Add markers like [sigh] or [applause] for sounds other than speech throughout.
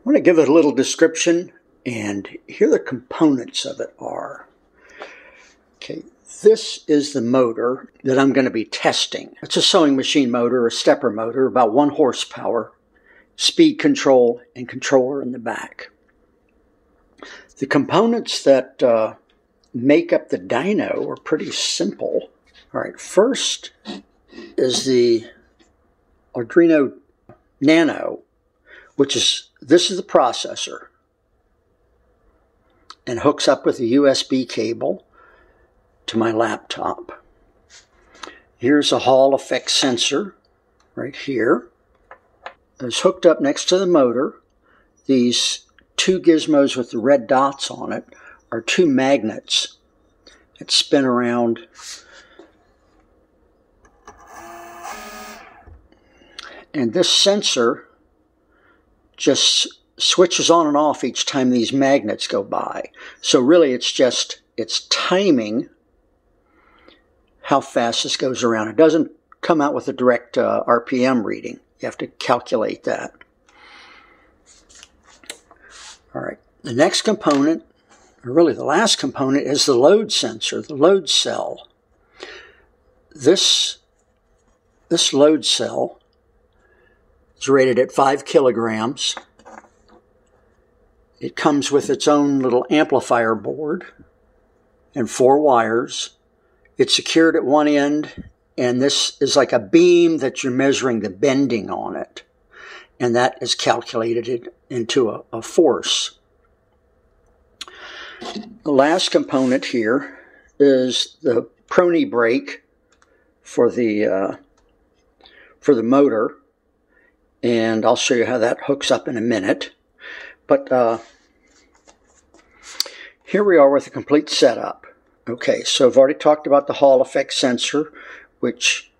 I want to give it a little description, and here the components of it are. Okay, this is the motor that I'm going to be testing. It's a sewing machine motor, a stepper motor, about one horsepower, speed control, and controller in the back. The components that uh, make up the dyno are pretty simple. All right, first is the Arduino Nano, which is this is the processor and hooks up with a USB cable to my laptop. Here's a Hall effect sensor right here. It's hooked up next to the motor. These two gizmos with the red dots on it are two magnets that spin around and this sensor just switches on and off each time these magnets go by. So really it's just, it's timing how fast this goes around. It doesn't come out with a direct uh, RPM reading. You have to calculate that. All right, the next component, or really the last component, is the load sensor, the load cell. This, this load cell is rated at 5 kilograms. It comes with its own little amplifier board and four wires. It's secured at one end, and this is like a beam that you're measuring the bending on it. And that is calculated into a, a force. The last component here is the Prony brake for the uh, for the motor and I'll show you how that hooks up in a minute. But uh, here we are with a complete setup. Okay, so I've already talked about the Hall effect sensor, which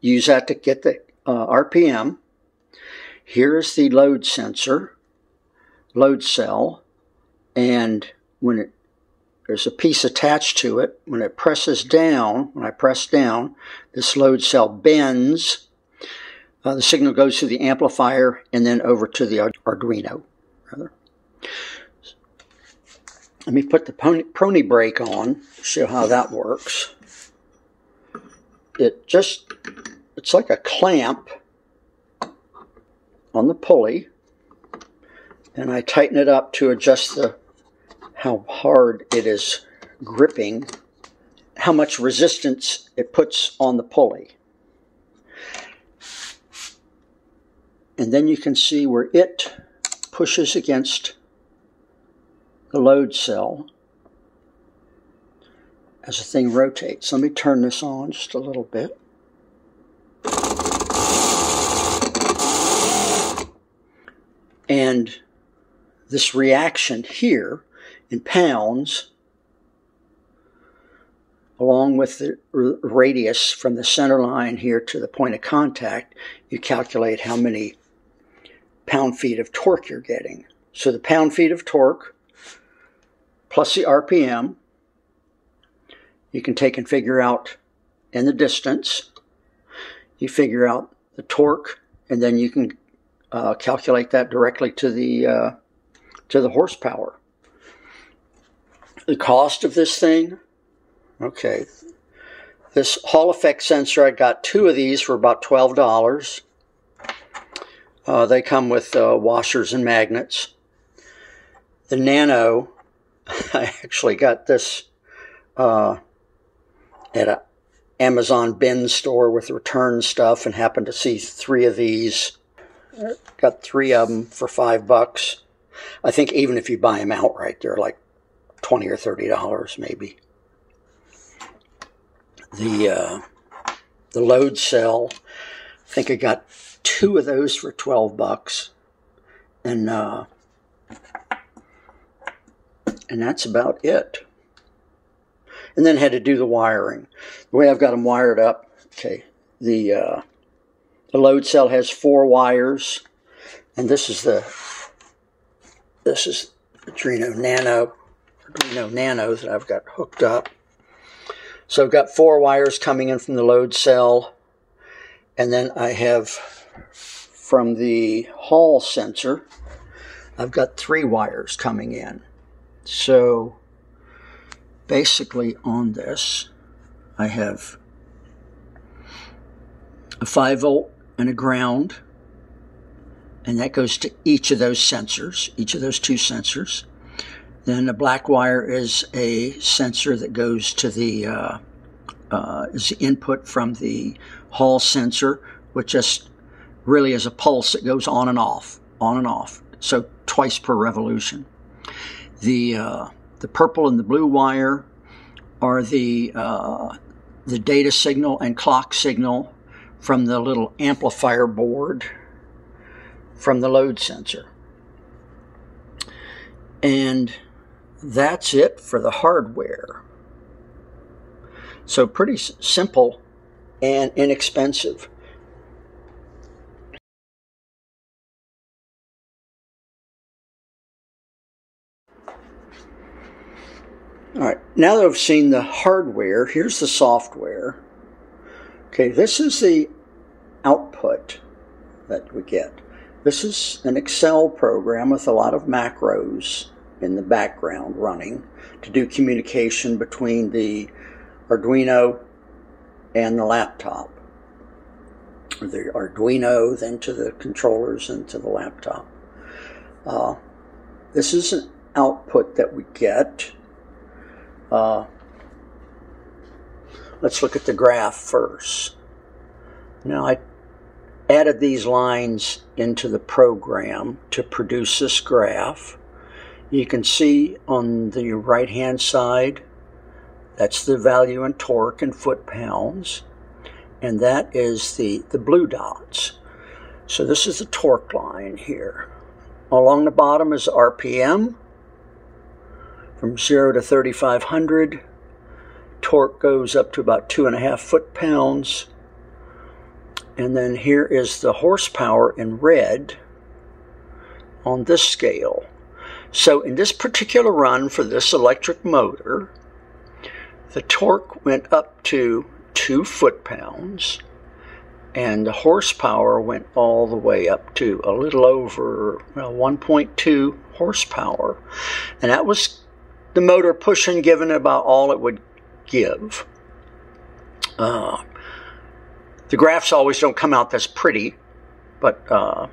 use that to get the uh, RPM. Here's the load sensor, load cell, and when it there's a piece attached to it. When it presses down, when I press down, this load cell bends uh, the signal goes to the amplifier and then over to the Arduino. Rather. Let me put the Prony brake on, show how that works. It just, it's like a clamp on the pulley, and I tighten it up to adjust the how hard it is gripping, how much resistance it puts on the pulley. And then you can see where it pushes against the load cell as the thing rotates. Let me turn this on just a little bit. And this reaction here in pounds, along with the radius from the center line here to the point of contact, you calculate how many pound feet of torque you're getting. So the pound feet of torque plus the RPM, you can take and figure out in the distance. You figure out the torque, and then you can uh, calculate that directly to the uh, to the horsepower. The cost of this thing, okay. This Hall effect sensor, I got two of these for about twelve dollars. Uh, they come with uh, washers and magnets. The Nano, [laughs] I actually got this uh, at an Amazon bin store with return stuff and happened to see three of these. Got three of them for five bucks. I think even if you buy them outright, they're like twenty or thirty dollars, maybe. The uh, the load cell, I think I got two of those for 12 bucks. And, uh, and that's about it. And then had to do the wiring. The way I've got them wired up, okay, the, uh, the load cell has four wires, and this is the, this is Arduino Nano, Arduino Nano that I've got hooked up. So I've got four wires coming in from the load cell, and then I have from the Hall sensor, I've got three wires coming in. So basically on this, I have a 5 volt and a ground, and that goes to each of those sensors, each of those two sensors. Then the black wire is a sensor that goes to the uh, uh, is input from the Hall sensor, which just really is a pulse that goes on and off, on and off. So twice per revolution. The uh, the purple and the blue wire are the uh, the data signal and clock signal from the little amplifier board from the load sensor. And that's it for the hardware. So pretty simple and inexpensive. All right, now that I've seen the hardware, here's the software. Okay, this is the output that we get. This is an Excel program with a lot of macros in the background running to do communication between the Arduino and the laptop. The Arduino, then to the controllers and to the laptop. Uh, this is an output that we get. Uh, let's look at the graph first. Now I added these lines into the program to produce this graph. You can see on the right hand side, that's the value in torque and foot-pounds, and that is the, the blue dots. So this is the torque line here. Along the bottom is RPM, from 0 to 3500. Torque goes up to about 2.5 foot-pounds. And then here is the horsepower in red on this scale. So in this particular run for this electric motor, the torque went up to 2 foot-pounds and the horsepower went all the way up to a little over well, 1.2 horsepower. And that was the motor pushing, given about all it would give. Uh, the graphs always don't come out this pretty, but uh,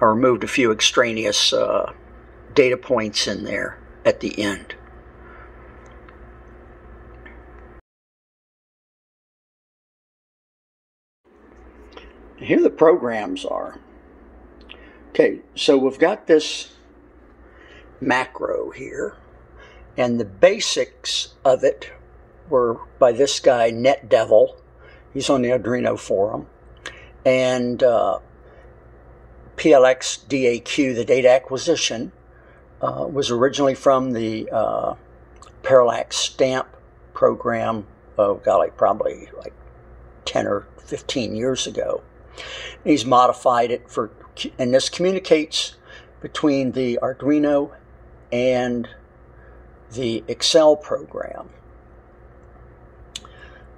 I removed a few extraneous uh, data points in there at the end. Here the programs are. Okay, so we've got this macro here, and the basics of it were by this guy, NetDevil. He's on the Arduino forum. And uh, PLX DAQ, the data acquisition, uh, was originally from the uh, Parallax stamp program, oh golly, probably like 10 or 15 years ago. He's modified it for, and this communicates between the Arduino and the Excel program.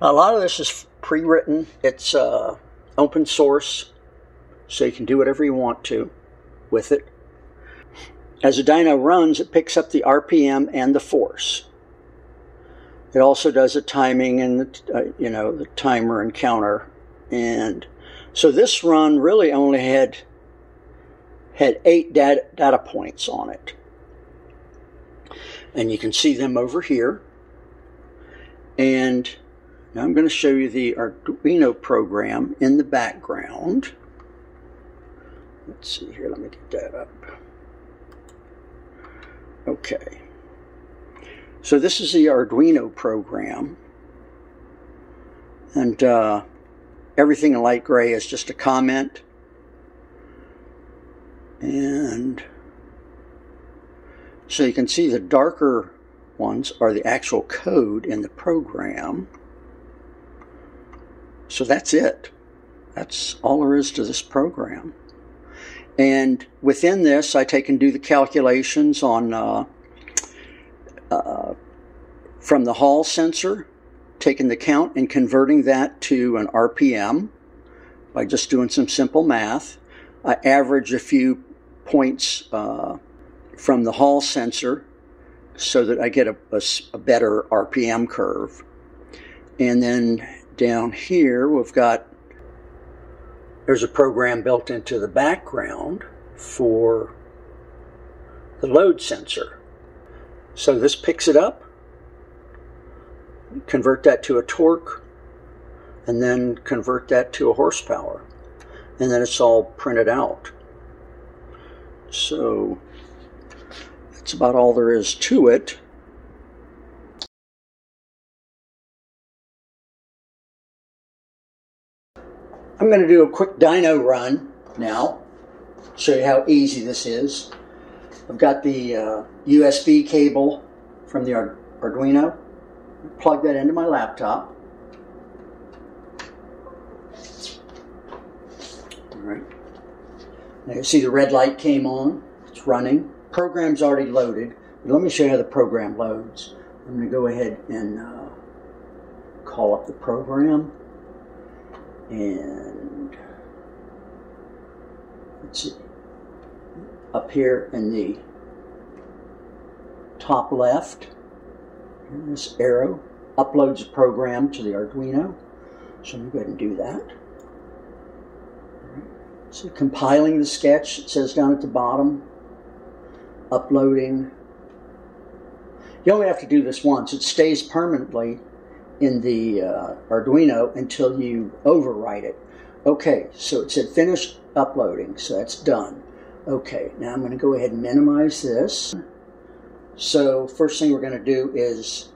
Now, a lot of this is pre-written. It's uh, open source, so you can do whatever you want to with it. As a dyno runs, it picks up the RPM and the force. It also does the timing and the, uh, you know the timer and counter, and so this run really only had had eight data, data points on it, and you can see them over here. And now I'm going to show you the Arduino program in the background. Let's see here. Let me get that up. Okay. So this is the Arduino program. And uh, everything in light gray is just a comment. And so you can see the darker ones are the actual code in the program. So that's it. That's all there is to this program. And within this, I take and do the calculations on uh, uh, from the Hall sensor, taking the count and converting that to an RPM by just doing some simple math. I average a few points uh, from the Hall sensor so that I get a, a, a better RPM curve. And then down here, we've got, there's a program built into the background for the load sensor. So this picks it up, convert that to a torque, and then convert that to a horsepower. And then it's all printed out. So that's about all there is to it. I'm going to do a quick dyno run now, show you how easy this is. I've got the uh, USB cable from the Arduino, plug that into my laptop. All right. Now you see the red light came on, it's running. Program's already loaded. Let me show you how the program loads. I'm going to go ahead and uh, call up the program and let's see up here in the top left this arrow uploads a program to the Arduino so I'm going to go ahead and do that so compiling the sketch it says down at the bottom uploading you only have to do this once it stays permanently in the uh, Arduino until you overwrite it. Okay, so it said finish uploading, so that's done. Okay, now I'm going to go ahead and minimize this. So first thing we're going to do is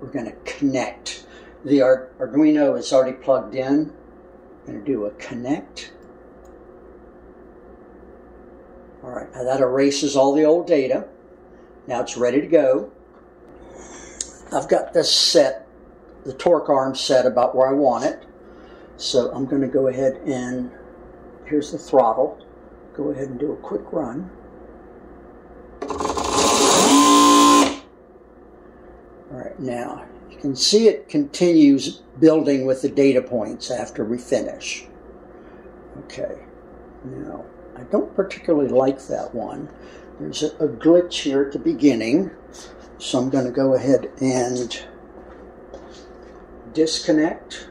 we're going to connect. The Arduino is already plugged in. I'm going to do a connect. All right, now that erases all the old data. Now it's ready to go. I've got this set the torque arm set about where I want it. So I'm going to go ahead and here's the throttle. Go ahead and do a quick run. Now you can see it continues building with the data points after we finish. Okay, now I don't particularly like that one. There's a, a glitch here at the beginning, so I'm going to go ahead and disconnect,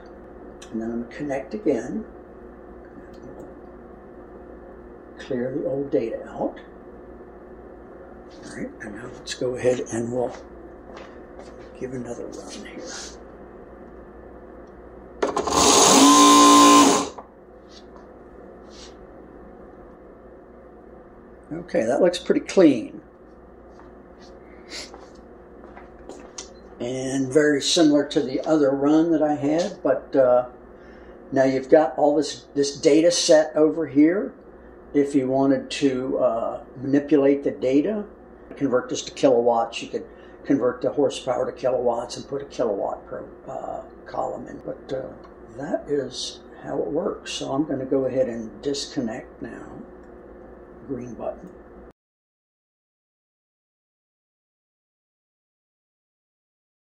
and then I'm going to connect again. Clear the old data out. All right, and now let's go ahead and we'll give another run here. Okay, that looks pretty clean. and very similar to the other run that I had. But uh, now you've got all this this data set over here. If you wanted to uh, manipulate the data, convert this to kilowatts, you could convert the horsepower to kilowatts and put a kilowatt per uh, column in. But uh, that is how it works. So I'm going to go ahead and disconnect now. Green button.